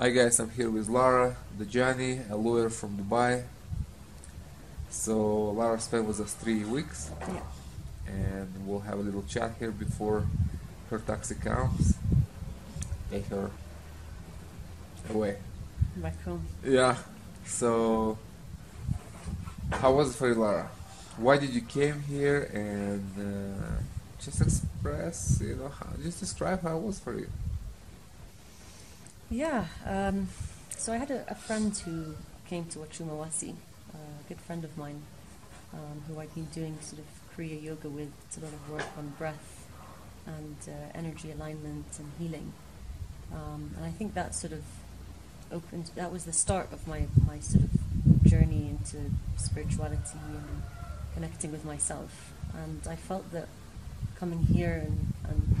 Hi guys, I'm here with Lara Dajani, a lawyer from Dubai. So Lara spent with us three weeks, Yeah. and we'll have a little chat here before her taxi comes. Take her away. Back home. Yeah. So, how was it for you, Lara? Why did you came here and uh, just express, you know, how, just describe how it was for you? Yeah. Um, so I had a, a friend who came to Huachuma Wasi, a good friend of mine, um, who I've been doing sort of Kriya yoga with. It's a lot of work on breath and uh, energy alignment and healing. Um, and I think that sort of opened. That was the start of my my sort of journey into spirituality and connecting with myself. And I felt that coming here and, and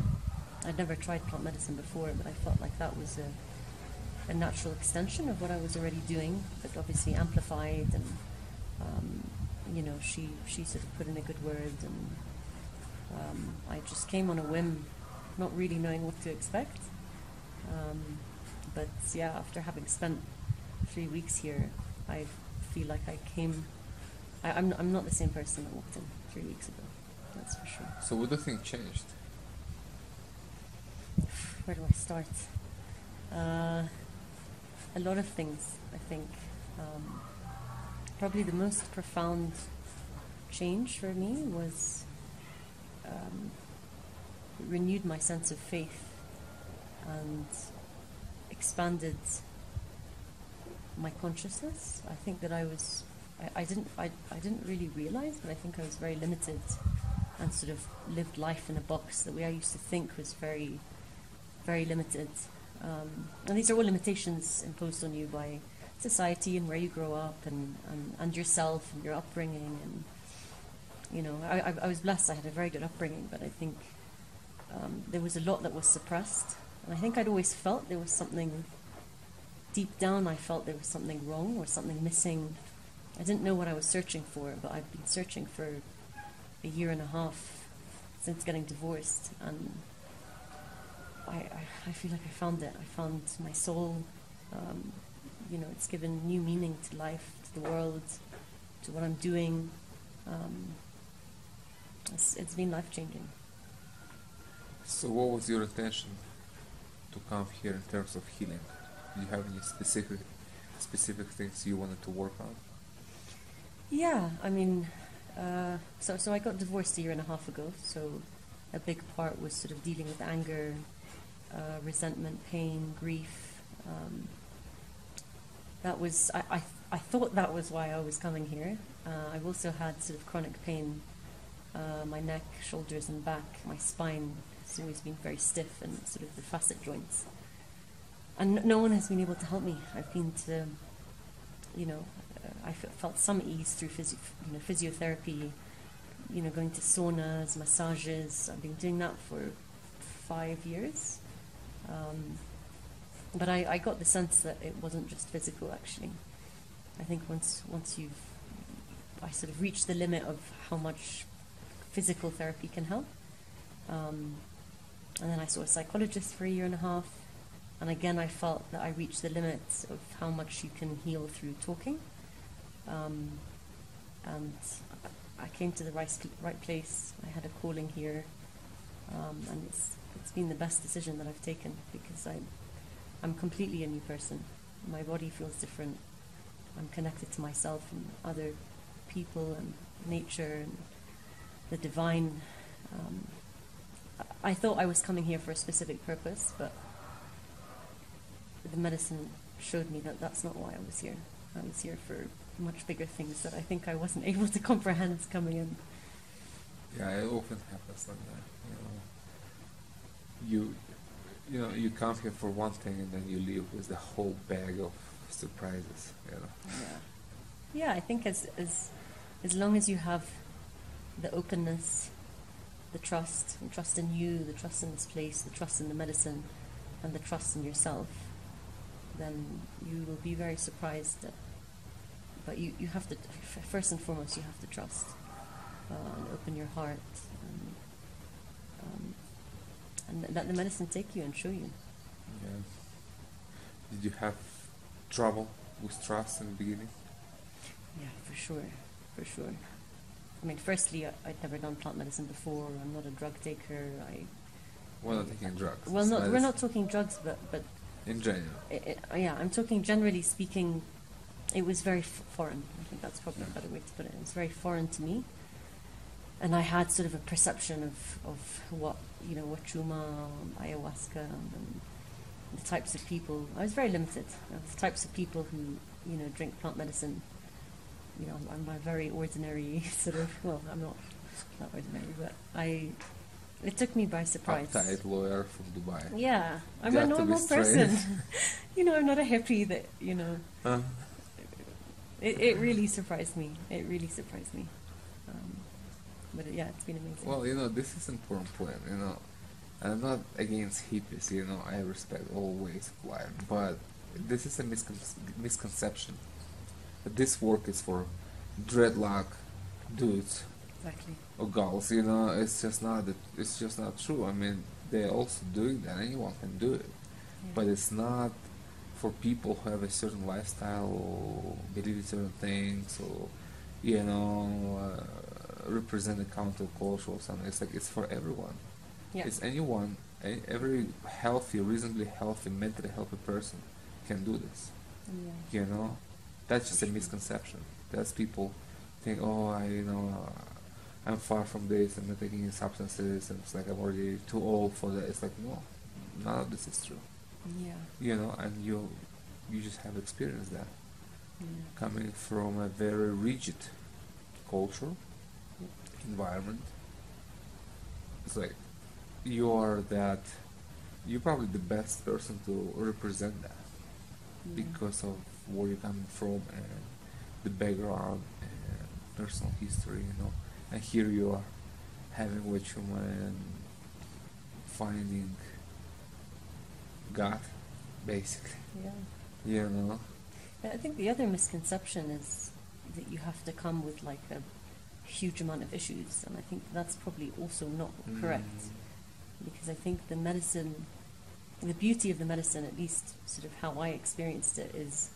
I'd never tried plant medicine before, but I felt like that was a, a natural extension of what I was already doing, but obviously amplified. And um, you know, she she sort of put in a good word, and um, I just came on a whim, not really knowing what to expect. Um, but yeah, after having spent three weeks here, I feel like I came. I, I'm I'm not the same person that walked in three weeks ago. That's for sure. So, what do you think changed? Where do I start? Uh, a lot of things, I think. Um, probably the most profound change for me was um, renewed my sense of faith and expanded my consciousness. I think that I was, I, I didn't, I, I didn't really realize, but I think I was very limited and sort of lived life in a box. The way I used to think was very, very limited. Um, and these are all limitations imposed on you by society and where you grow up and, and, and yourself and your upbringing. And, you know, I, I, was blessed. I had a very good upbringing, but I think um, there was a lot that was suppressed. And I think I'd always felt there was something deep down, I felt there was something wrong or something missing. I didn't know what I was searching for, but I've been searching for a year and a half since getting divorced. And I, I, I feel like I found it. I found my soul. Um, you know, it's given new meaning to life, to the world, to what I'm doing. Um, it's, it's been life changing. So, what was your intention to come here in terms of healing? Do you have any specific specific things you wanted to work on? Yeah, I mean, uh, so so I got divorced a year and a half ago. So a big part was sort of dealing with anger, uh, resentment, pain, grief. Um, that was I, I I thought that was why I was coming here. Uh, I've also had sort of chronic pain, uh, my neck, shoulders, and back. My spine has always been very stiff, and sort of the facet joints. And no- one has been able to help me. I've been to, you know, uh, I felt some ease through physio- you know, physiotherapy, you know, going to saunas, massages. I've been doing that for five years. Um, but I, I got the sense that it wasn't just physical, actually. I think once once you've, I sort of reached the limit of how much physical therapy can help. Um, and then I saw a psychologist for a year and a half. And again, I felt that I reached the limits of how much you can heal through talking. Um, and I came to the right, right place. I had a calling here. Um, and it's, it's been the best decision that I've taken because I, I'm completely a new person. My body feels different. I'm connected to myself and other people and nature and the divine. Um, I- I thought I was coming here for a specific purpose, but the medicine showed me that that's not why I was here. I was here for much bigger things that I think I wasn't able to comprehend coming in. Yeah, it often happens like that. You know, you you know you come here for one thing and then you leave with the whole bag of surprises. You know. Yeah. Yeah, I think as as as long as you have the openness, the trust, and trust in you, the trust in this place, the trust in the medicine, and the trust in yourself, then you will be very surprised. That, but you, you have to first and foremost you have to trust uh, and open your heart, and, and let the medicine take you and show you. Yeah. Did you have trouble with trust in the beginning? Yeah, for sure, for sure. I mean, firstly, I- I'd never done plant medicine before. I'm not a drug taker. I We're not taking drugs. well, not we're not talking drugs, but but in general. i i yeah, I'm talking generally speaking. It was very foreign. I think that's probably a better way to put it. It was very foreign to me, and I had sort of a perception of, of what you know, what Huachuma, ayahuasca, and the types of people. I was very limited. The types of people who you know drink plant medicine. You know, I'm, I'm a very ordinary sort of. Well, I'm not not ordinary, but I. It took me by surprise. Uptight lawyer from Dubai. Yeah, I'm You a have to be normal person. you know, I'm not a hippie that, you know, Uh, it, it really surprised me. It really surprised me. But yeah, it's been amazing. well, you know, this is important point. You know, I'm not against hippies. You know, I respect all ways of life, but this is a miscon- misconception. This work is for dreadlock dudes exactly. or girls. You know, it's just not. that- It's just not true. I mean, they're also doing that. Anyone can do it. Yeah. but it's not for people who have a certain lifestyle or believe in certain things or you know uh, represent a counterculture or something it's like it's for everyone yeah. it's anyone a- every healthy reasonably healthy mentally healthy person can do this yeah. you know that's just a misconception that's people think oh i you know uh, i'm far from this i'm not taking any substances and it's like i'm already too old for that it's like no none of this is true Yeah. you know, and you you just have experienced that Yeah. coming from a very rigid culture environment. It's like you are that you're probably the best person to represent that Yeah. because of where you're coming from and the background and personal history, you know. And here you are having what you and finding God, basically. Yeah. You know. I think the other misconception is that you have to come with like a huge amount of issues, and I think that's probably also not correct. Mm. because I think the medicine, the beauty of the medicine, at least sort of how I experienced it, is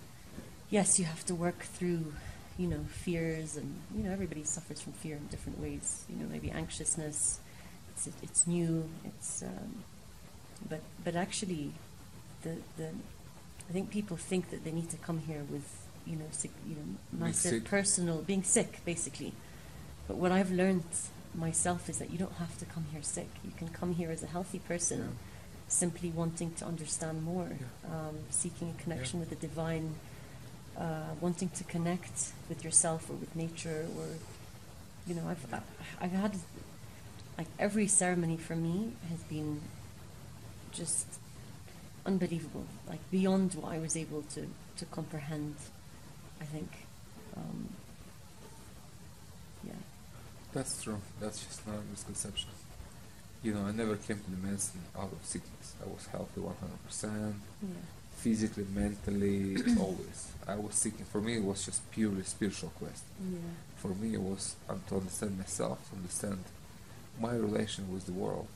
yes, you have to work through, you know, fears, and you know, everybody suffers from fear in different ways. You know, maybe anxiousness. It's it's new. It's um, but but actually, the the I think people think that they need to come here with you know sick, you know massive personal being sick basically. But what I've learned myself is that you don't have to come here sick. You can come here as a healthy person, Yeah. simply wanting to understand more, Yeah. um, seeking a connection with the divine, uh, wanting to connect with yourself or with nature, or you know, I've I've had like every ceremony for me has been just unbelievable, like beyond what I was able to to comprehend. I think, um, yeah. That's true. That's just not a misconception. You know, I never came to the medicine out of sickness. I was healthy 100%, Yeah. physically, mentally, always. I was seeking. For me, it was just purely spiritual quest. Yeah. For me, it was um, to understand myself, to understand my relation with the world.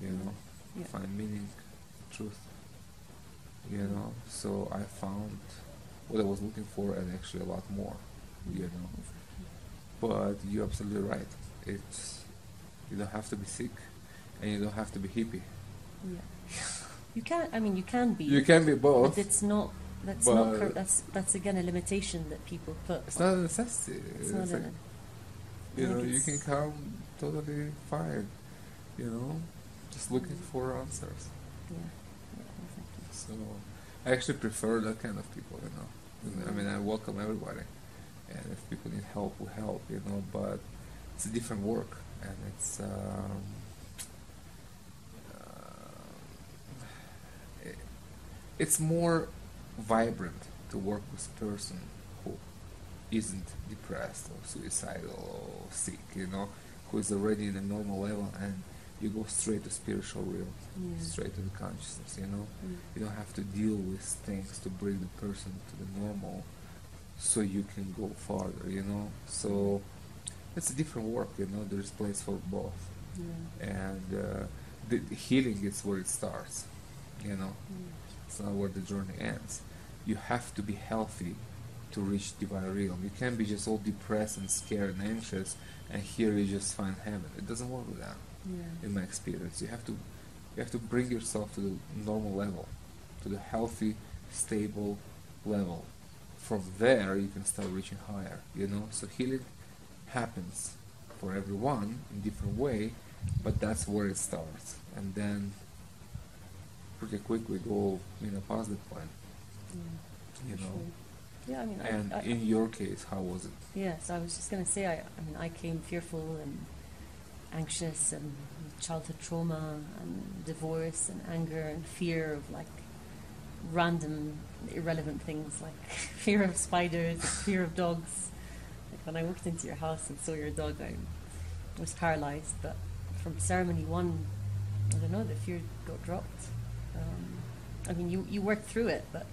You know, Yeah. find meaning, truth. You know, so I found what I was looking for and actually a lot more. You know. But you're absolutely right. It's you don't have to be sick, and you don't have to be hippie. Yeah. You can. I mean, you can be. You can be both. But it's not. That's not. Cor- that's that's again a limitation that people put. It's not a necessity. It's It's not like, a. you know, you can come totally fine. You know, just looking Mm. for answers. Yeah. yeah exactly. So I actually prefer that kind of people. You know, And, I mean, I welcome everybody, and if people need help, we help. You know, but it's a different work, and it's. Um, uh, it, it's more vibrant to work with a person who isn't depressed or suicidal or sick, you know, who is already in a normal level and you go straight to spiritual realm, Yeah. straight to the consciousness, you know. Mm. You don't have to deal with things to bring the person to the normal so you can go farther, you know. So it's a different work, you know, there's place for both. Yeah. And uh, the the healing is where it starts, you know. Yeah. It's not where the journey ends. you have to be healthy to reach divine realm. You can't be just all depressed and scared and anxious, and here you just find heaven. It doesn't work with that. Yeah. In my experience, you have to you have to bring yourself to the normal level, to the healthy, stable level. From there, you can start reaching higher. You know, so healing happens for everyone in different way, but that's where it starts, and then pretty quick we go in a positive plan. Yeah. You know. sure. Yeah, I mean, And I, in your case, how was it? Yes, I was just going to say, I, I mean, I came fearful and anxious and childhood trauma and divorce and anger and fear of like random, irrelevant things like fear of spiders, fear of dogs. When I walked into your house and saw your dog, I was paralyzed. But from ceremony one, I don't know, the fear got dropped. Um, I mean, you, you worked through it, but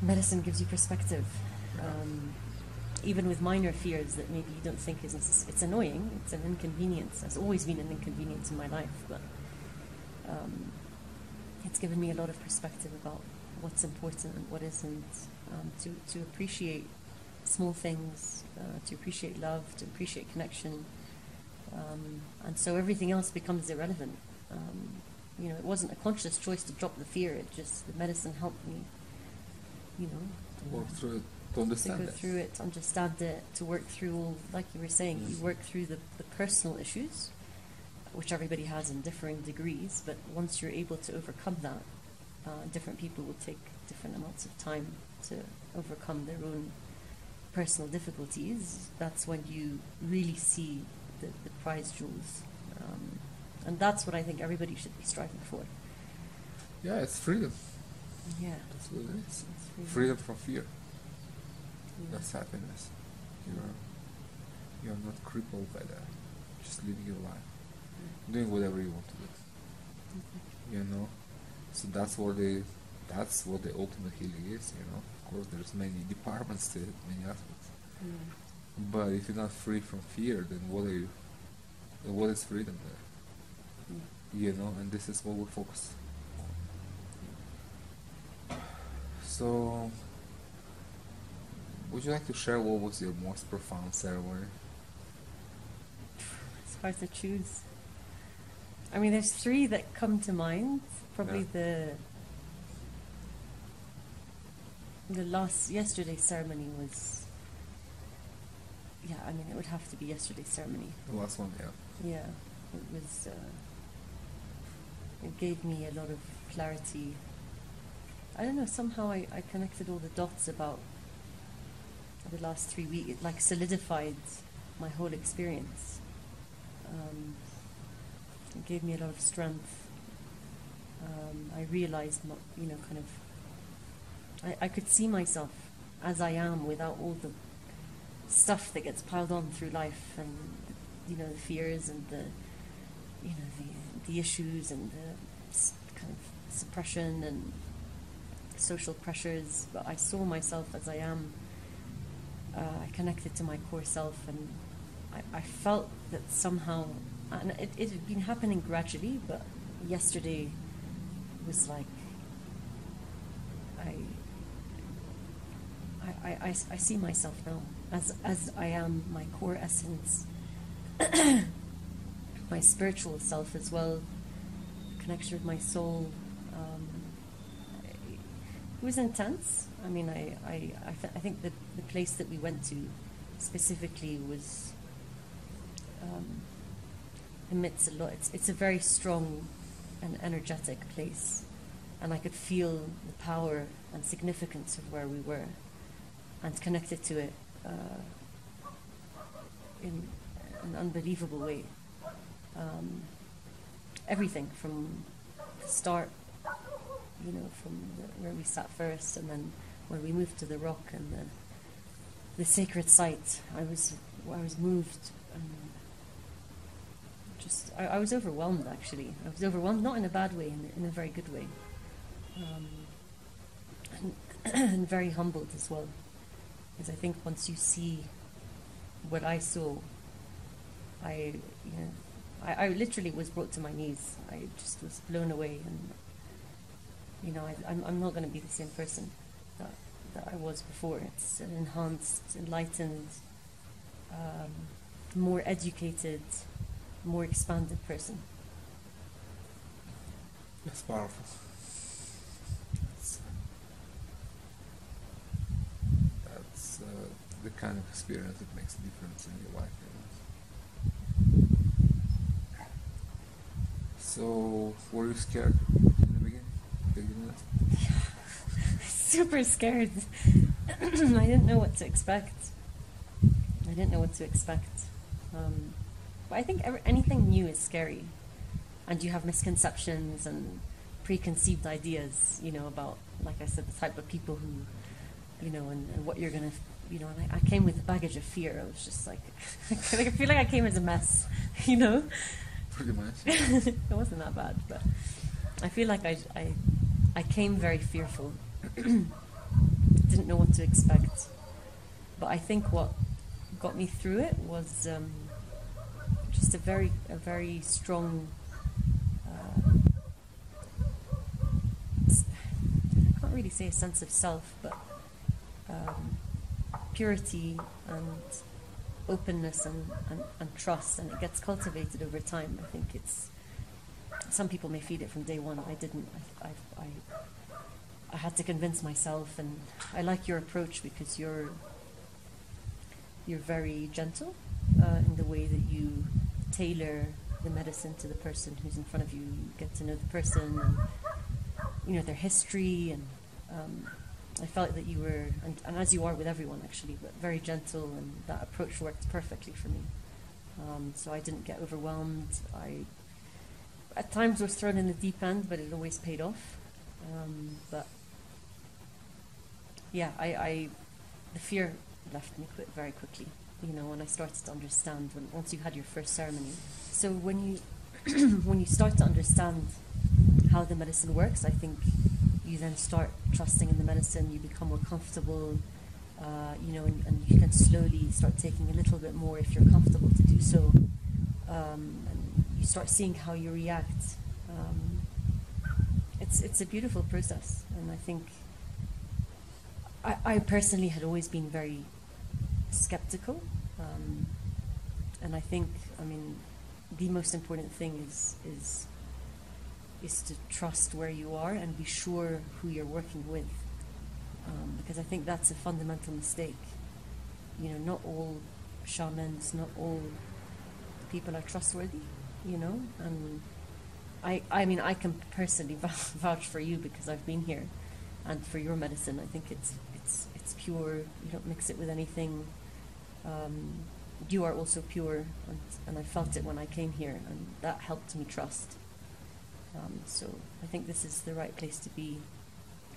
medicine gives you perspective. Um, even with minor fears that maybe you don't think is it's annoying, it's an inconvenience. It's always been an inconvenience in my life, but um, it's given me a lot of perspective about what's important and what isn't. Um, to to appreciate small things, uh, to appreciate love, to appreciate connection, um, and so everything else becomes irrelevant. Um, you know, it wasn't a conscious choice to drop the fear. It just the medicine helped me. You know, To work through it, to to understand go it. through it, to understand it, to work through all, like you were saying, you work through the, the personal issues, which everybody has in differing degrees, but once you're able to overcome that, uh, different people will take different amounts of time to overcome their own personal difficulties. That's when you really see the, the prize jewels. Um, and that's what I think everybody should be striving for. Yeah, it's freedom. Yeah. That's what it is. Really- Freedom from fear. yeah. That's happiness. You're you're not crippled by that. Just living your life, doing whatever you want to do. You know. So that's what the that's what the ultimate healing is. You know. Course, there's many departments to it, many aspects. Yeah. But if you're not free from fear, then what are you? What is freedom there? Yeah. Mm. You know, and this is what we focus. So, would you like to share what was your most profound ceremony? It's hard to choose. I mean, there's three that come to mind. Probably the the last yesterday's ceremony was. Yeah, I mean, it would have to be yesterday's ceremony. The last one, yeah. Yeah, it was. Uh, it gave me a lot of clarity. I don't know. Somehow I, I connected all the dots about the last three weeks. It like solidified my whole experience. Um, it gave me a lot of strength. Um, I realized, you know, kind of. I, I could see myself as I am without all the stuff that gets piled on through life and you know the fears and the you know the the issues and the kind of suppression and social pressures. But I saw myself as I am uh, I connected to my core self and I, I felt that somehow and it, it had been happening gradually but yesterday was like I I, I, I see myself now as, as I am, my core essence, my spiritual self as well, connection with my soul. Um, it was intense. I mean, I, I, I, th- I think that the place that we went to specifically was um, emits a lot. It's, it's a very strong and energetic place. And I could feel the power and significance of where we were and connected to it uh, in an unbelievable way. Um, everything from the start, you know, from the, where we sat first, and then when we moved to the rock and the the sacred site, I was I was moved. Just I, I was overwhelmed actually. I was overwhelmed, not in a bad way, in, in a very good way, um, and, and very humbled as well because I think once you see what I saw, I, you know, I, I literally was brought to my knees. I just was blown away, and you know, I, I'm, I'm not going to be the same person. that, that I was before. It's an enhanced, enlightened, um, more educated, more expanded person. That's powerful. That's, that's uh, the kind of experience that makes a difference in your life. So, were you scared in the beginning? Super scared. I didn't know what to expect. I didn't know what to expect. Um, but I think anything new is scary, and you have misconceptions and preconceived ideas. You know about, like I said, the type of people who, you know, and, and what you're gonna, you know. And I, I came with a baggage of fear. I was just like, I feel like I came as a mess. You know. Pretty much. it wasn't that bad, but I feel like I, I, I came very fearful. Didn't know what to expect. But I think what got me through it was um, just a very, a very strong. Uh, I can't really say a sense of self, but um, purity and openness and, and, and trust, and it gets cultivated over time. I think it's some people may feel it from day one. I didn't. I, I, I, I had to convince myself, and I like your approach because you're you're very gentle uh, in the way that you tailor the medicine to the person who's in front of you. You get to know the person, and you know their history, and um, I felt that you were, and, and as you are with everyone actually, but very gentle, and that approach worked perfectly for me. Um, so I didn't get overwhelmed. I at times was thrown in the deep end, but it always paid off. Um, but yeah, I, I the fear left me quite very quickly. You know, when I started to understand when once you had your first ceremony. So when you when you start to understand how the medicine works, I think you then start trusting in the medicine. You become more comfortable. Uh, you know, and, and you can slowly start taking a little bit more if you're comfortable to do so. Um, and you start seeing how you react. Um, it's it's a beautiful process, and I think I, I personally had always been very skeptical, um, and I think I mean the most important thing is is is to trust where you are and be sure who you're working with, um, because I think that's a fundamental mistake. You know, not all shamans, not all people are trustworthy, you know, and I, I mean, I can personally vouch for you because I've been here, and for your medicine, I think it's it's it's pure. You don't mix it with anything. Um, you are also pure, and, and I felt it when I came here, and that helped me trust. Um, so I think this is the right place to be,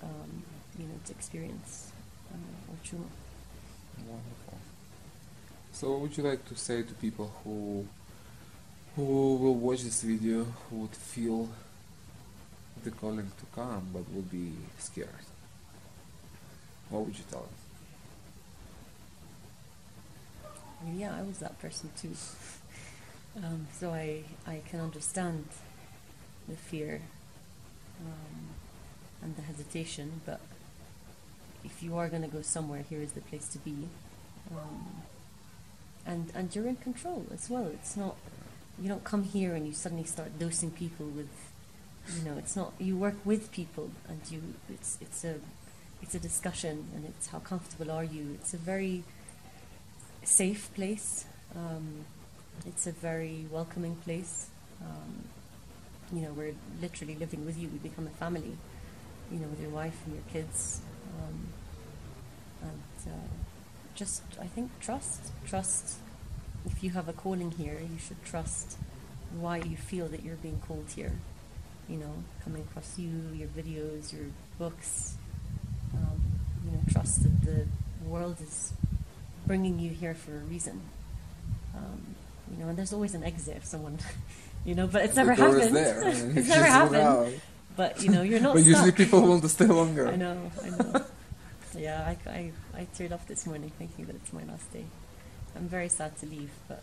um, you know, to experience uh, Huachuma. Wonderful. So, what would you like to say to people who who will watch this video who would feel the calling to come but would be scared? What would you tell them? Yeah, I was that person too. Um, so I, I can understand the fear um, and the hesitation, but if you are going to go somewhere, here is the place to be. Um, and, and you're in control as well. It's not, you don't come here and you suddenly start dosing people with, you know, it's not, you work with people and you, it's, it's a, it's a discussion and it's how comfortable are you. It's a very safe place. Um, it's a very welcoming place. Um, you know, we're literally living with you. We become a family. You know, with your wife and your kids. Um, and uh, just, I think, trust. Trust. If you have a calling here, you should trust why you feel that you're being called here. You know, coming across you, your videos, your books. Um, you know, trust that the world is bringing you here for a reason. Um, you know, and there's always an exit if someone, you know, but it's never happened. there. it's never happened. out. But you know, you're not But usually stuck. people want to stay longer. I know, I know. yeah, I, I, I teared off this morning thinking that it's my last day. I'm very sad to leave, but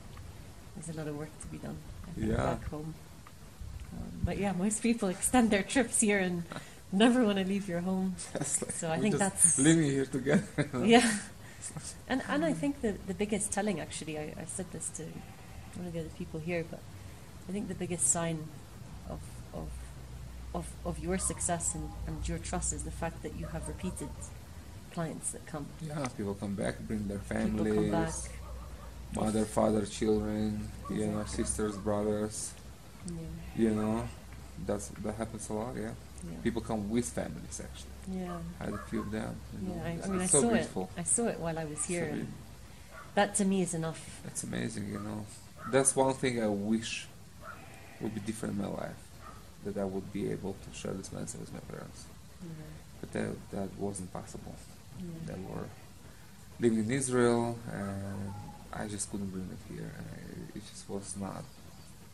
there's a lot of work to be done. I think, Yeah. Back home. Um, but yeah, most people extend their trips here and never want to leave your home. Like So I think just that's- living here together. Yeah. And and I think the the biggest telling actually I, I said this to one of the other people here, but I think the biggest sign of of of, of your success and, and your trust is the fact that you have repeated clients that come. Yeah, people come back, bring their families, come back. mother, father, children, you know, sisters, brothers, Yeah, you know, that's that happens a lot. Yeah, yeah. people come with families actually. yeah. I had a few of them. You know. Yeah, I, I mean, I so saw beautiful. it. I saw it while I was here, beautiful. that to me is enough. It's amazing, you know. That's one thing I wish would be different in my life, that I would be able to share this medicine with my parents. Yeah, But that that wasn't possible. yeah. They were living in Israel, and I just couldn't bring it here, I, it just was not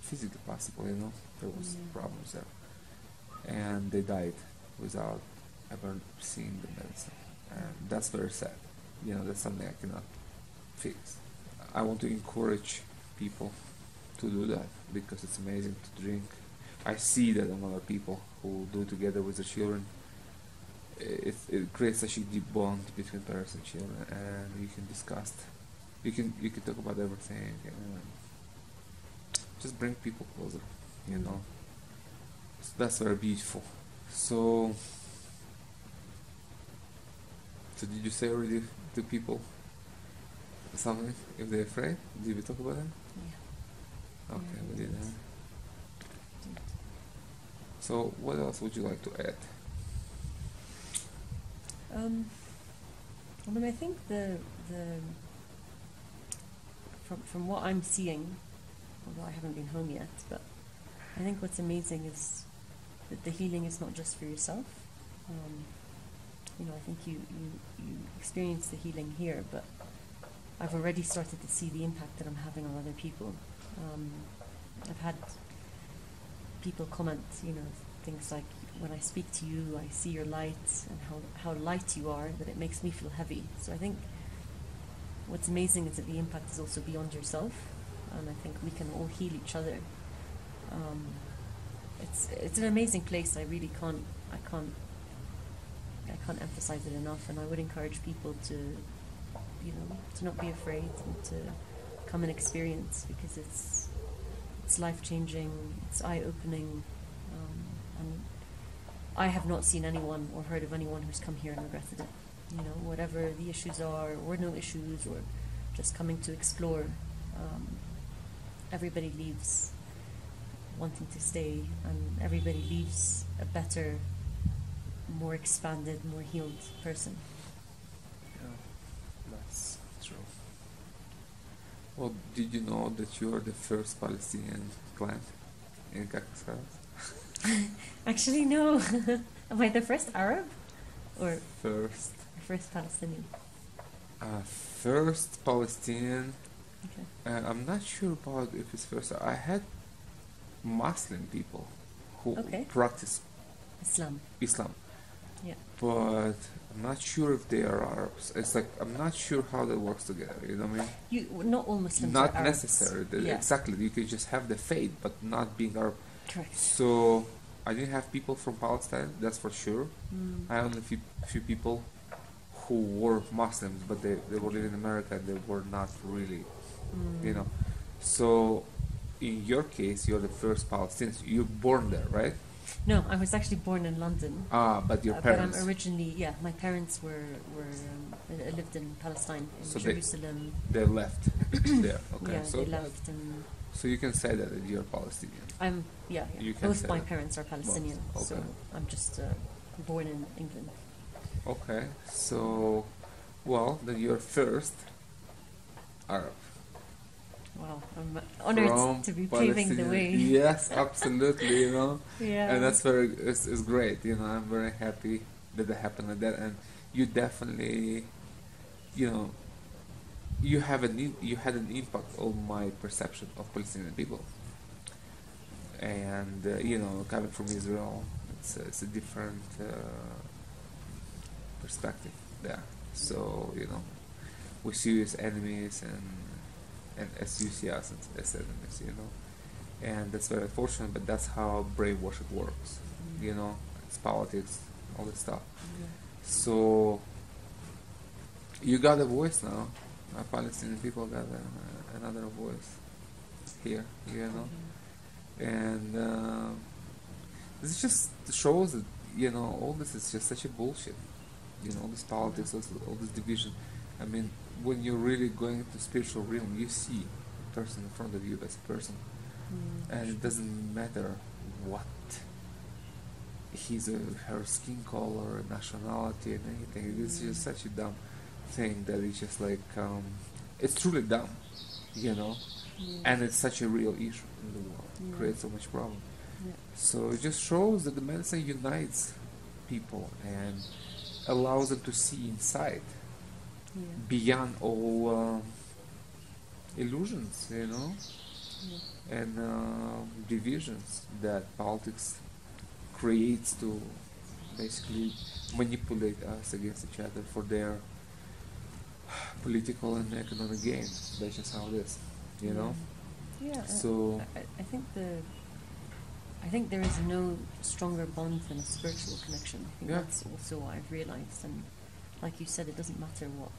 physically possible. You know, there was Yeah. problems there, and they died without ever seeing the medicine, and that's very sad. You know, that's something I cannot fix. I want to encourage people to do that because it's amazing to drink. I see that in other people who do together with the children it, it creates such a deep bond between parents and children, and you can discuss, you can you can talk about everything, just bring people closer, you know. So that's very beautiful. So, so did you say already to people something if they're afraid? Did we talk about that? Okay, we did. that. So, what else would you like to add? Um, I mean, I think the the from from what I'm seeing, although I haven't been home yet, but I think what's amazing is that the healing is not just for yourself. Um, you know, I think you, you you experience the healing here, but I've already started to see the impact that I'm having on other people. Um, I've had people comment, you know, things like when I speak to you, I see your light and how, how light you are, that it makes me feel heavy. So I think what's amazing is that the impact is also beyond yourself, and I think we can all heal each other. Um, it's it's an amazing place. I really can't I can't I can't emphasize it enough, and I would encourage people to you know to not be afraid and to come and experience because it's it's life changing, it's eye opening, um, and I have not seen anyone or heard of anyone who's come here and regretted it. You know, whatever the issues are, or no issues, or just coming to explore. Um, everybody leaves wanting to stay, and everybody leaves a better, more expanded, more healed person. Yeah, that's true. Well, did you know that you are the first Palestinian client in House? Actually, no. Am I the first Arab or First, first Palestinian? uh, first Palestinian. Okay. Uh, I'm not sure about if it's first. I had Muslim people who Okay. practice Islam. Islam, Yeah. but I'm not sure if they are Arabs. It's like I'm not sure how that works together. You know what I mean? You not all Muslims not are Arabs. necessary. Yeah. Exactly. You can just have the faith, but not being Arab. Correct. So I didn't have people from Palestine. That's for sure. Mm. I only few few people who were Muslims, but they, they were living in America. They were not really, Mm. you know. So in your case, you're the first Palestinian. You're born there, right? No, I was actually born in London. Ah, but your uh, parents. But I'm originally, yeah, my parents were were um, uh, lived in Palestine, in So Jerusalem. they left there. Okay, yeah, so they left, and so you can say that you're Palestinian. I'm yeah. yeah. You can Both my that. parents are Palestinian, Both, so. I'm just uh, born in England. Okay, so well then you're first Arab. Wow, I'm honored from to be paving the way. Yes, absolutely. You know. Yeah, and that's very it's, it's great you know i'm very happy that it happened like that and you definitely you know you have an you had an impact on my perception of palestinian people and uh, you know coming from israel it's a, it's a different uh, perspective there so you know we see you as enemies and and as you see us as, as enemies you know and that's very unfortunate but that's how brainwashing works Mm. you know it's politics all this stuff. Yeah. So you got a voice now. Uh, Palestinian people got a, another voice here, you know, and uh, this just shows that you know all this is just such a bullshit. You know, all this politics, all this division. I mean, when you're really going into spiritual realm, you see a person in front of you as a person, Mm. and it doesn't matter what his or her skin color, nationality, and anything. It's just such a dumb thing that it's just like um, it's truly dumb, you know, Yeah. and it's such a real issue in the world. Yeah. Creates so much problem. Yeah. So it just shows that the medicine unites people and allows them to see inside Yeah. beyond all um, illusions, you know, Yeah. and um divisions that politics creates to basically manipulate us against each other for their political and economic gain. That's just how it is, you know. Yeah. I- So I, I think the I think there is no stronger bond than a spiritual connection. I think Yeah. that's also what I've realized. And like you said, it doesn't matter what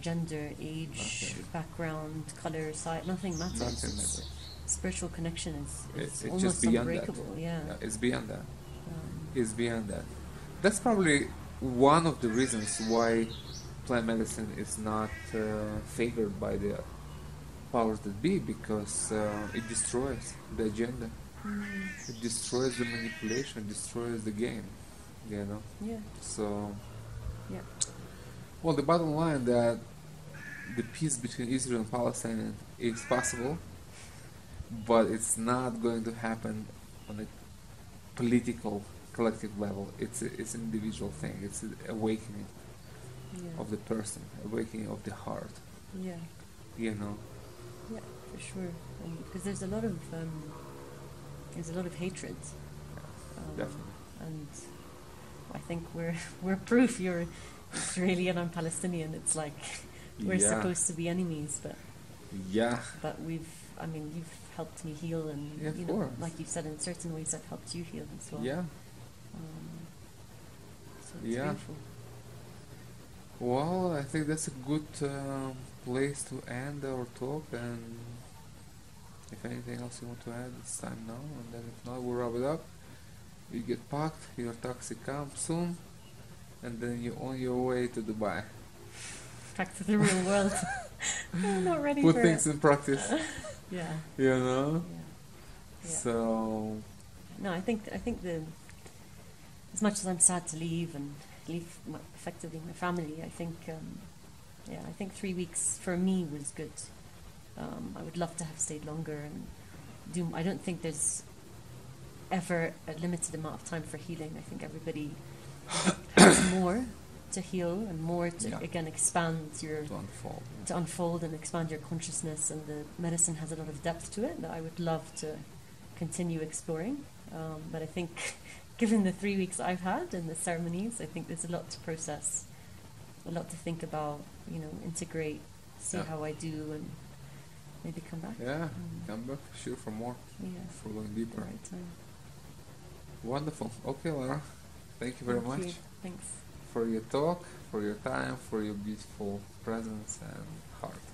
gender, age, Nothing. background, color, size, nothing matters. Nothing matters. Spiritual connection is, is it's just almost beyond that. unbreakable. Yeah. yeah, it's beyond that. Um, It's beyond that. That's probably one of the reasons why plant medicine is not uh, favored by the powers that be because uh, it destroys the agenda. mm, It destroys the manipulation, it destroys the game, you know. yeah. So, Yeah. Well, the bottom line that the peace between Israel and Palestine is possible, but it's not going to happen on a political, collective level. It's a, it's an individual thing. It's an awakening Yeah. of the person, awakening of the heart. yeah. You know. Yeah, for sure. Because there's a lot of um, there's a lot of hatred. Um, Definitely. And I think we're we're proof you're Israeli and I'm Palestinian. It's like we're yeah. supposed to be enemies, but Yeah. but we've I mean you've helped me heal, and Yeah, you know, course. like you said, in certain ways I've helped you heal as well. Yeah. Um, so it's Yeah. beautiful. Well, I think that's a good um, place to end our talk. And if anything else you want to add, it's time now. And then if not, we'll wrap it up. You get packed, your taxi comes soon, and then you're on your way to Dubai. Back to the real world. I'm not ready Put for things it. in practice, Yeah. you know. Yeah. Yeah. So No, I think I think the as much as I'm sad to leave and leave my, effectively my family, I think um, yeah, I think three weeks for me was good. Um, I would love to have stayed longer and do. I don't think there's ever a limited amount of time for healing. I think everybody has more to heal and more to Yeah. again expand your to unfold. to unfold and expand your consciousness, and the medicine has a lot of depth to it that I would love to continue exploring. Um, but I think, given the three weeks I've had and the ceremonies, I think there's a lot to process, a lot to think about, you know, integrate, see Yeah. how I do, and maybe come back. Yeah, Mm. come back, sure for more, Yeah, for going deeper. right. Wonderful. Okay, Lara. Thank you very Thank much. you. Thanks. for your talk, for your time, for your beautiful presence and heart.